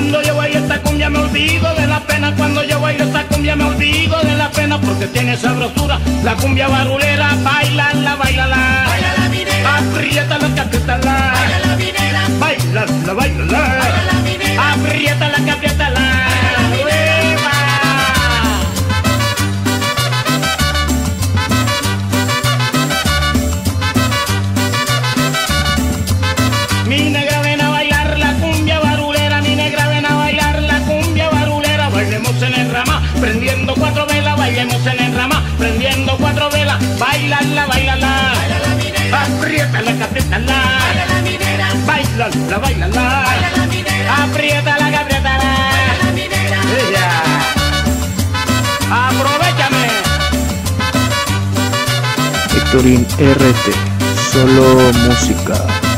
Cuando yo bailo esta cumbia me olvido de la pena. Cuando yo bailo esta cumbia me olvido de la pena. Porque tiene esa sabrosura la cumbia barulera. Bailala, bailala. Bailala, minera. Bailala, bailala, Baila la minera, apriétala, apriétala, baila la minera, bailala, bailala, baila la minera, apriétala, apriétala, baila la minera. ella, aprovechame. Hectorin RT, solo música.